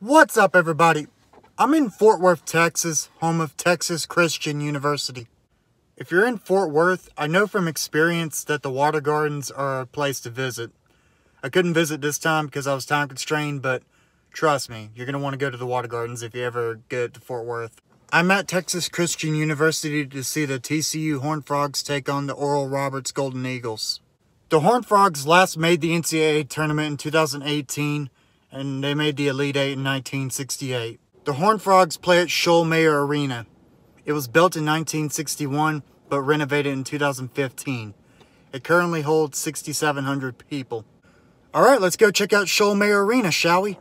What's up, everybody? I'm in Fort Worth, Texas, home of Texas Christian University. If you're in Fort Worth, I know from experience that the water gardens are a place to visit. I couldn't visit this time because I was time constrained, but trust me, you're going to want to go to the water gardens if you ever get to Fort Worth. I'm at Texas Christian University to see the TCU Horned Frogs take on the Oral Roberts Golden Eagles. The Horned Frogs last made the NCAA tournament in 2018, and they made the Elite Eight in 1968. The Horned Frogs play at Schollmaier Arena. It was built in 1961, but renovated in 2015. It currently holds 6,700 people. All right, let's go check out Schollmaier Arena, shall we?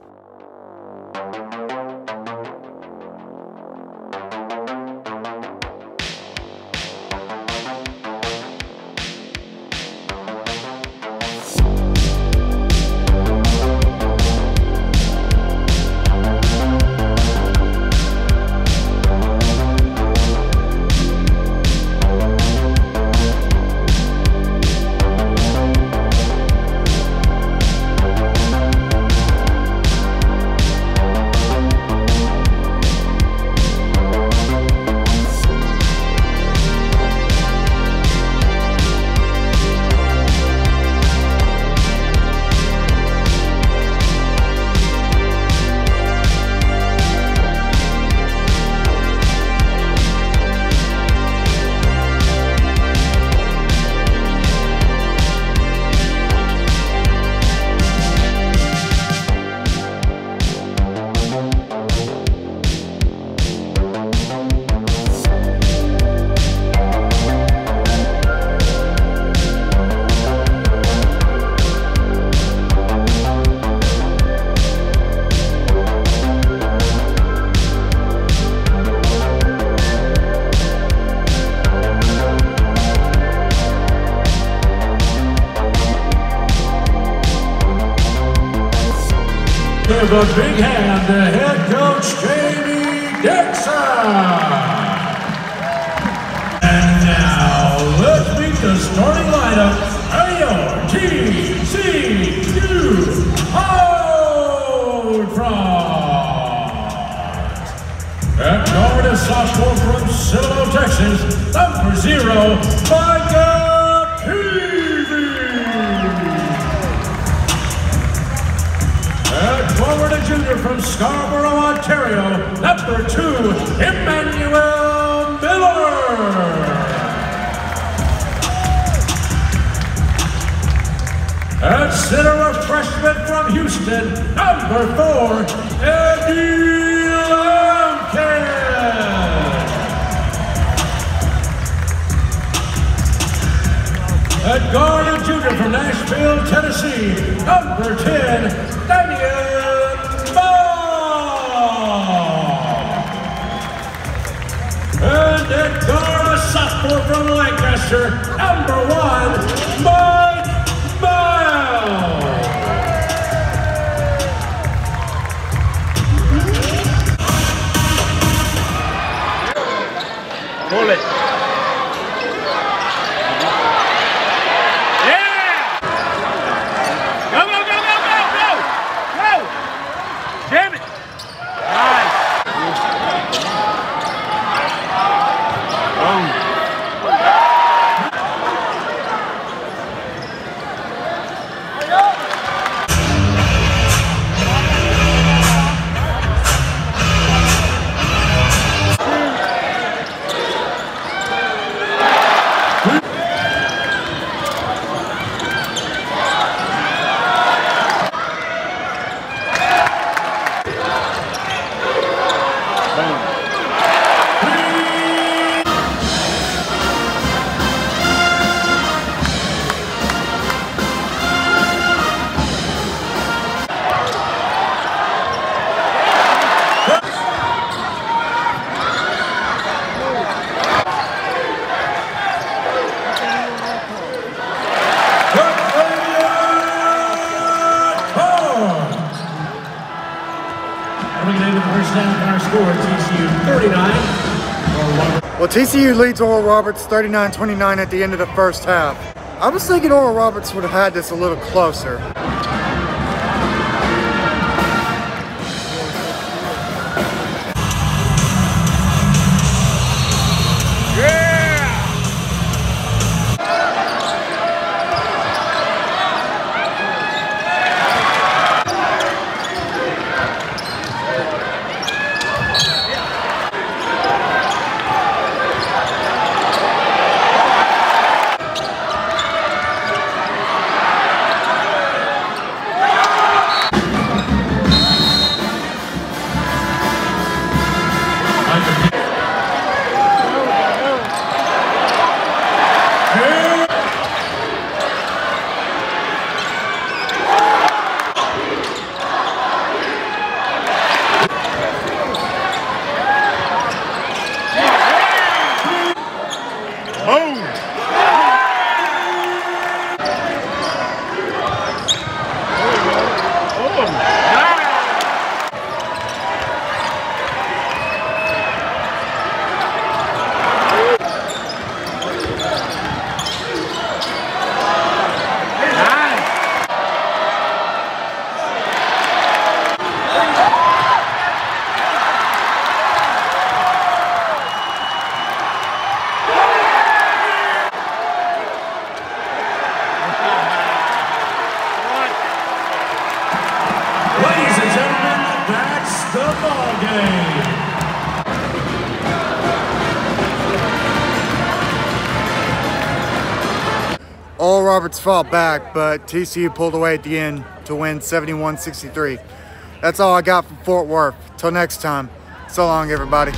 Give a big hand to head coach Jamie Dixon. And now let's meet the starting lineup of your TCU Frogs. At guard is sophomore from Citadel, Texas, number zero, Micah Scarborough, Ontario, number two, Emmanuel Miller. At center, a freshman from Houston, number four, Eddie Lampkin. At guard, a junior from Nashville, Tennessee, number 10, And at guard, a sophomore from Lancaster, number one, Mike score, TCU 39. Well, TCU leads Oral Roberts 39-29 at the end of the first half. I was thinking Oral Roberts would have had this a little closer. Roberts fought back, but TCU pulled away at the end to win 71 63. That's all I got from Fort Worth. Till next time, so long, everybody.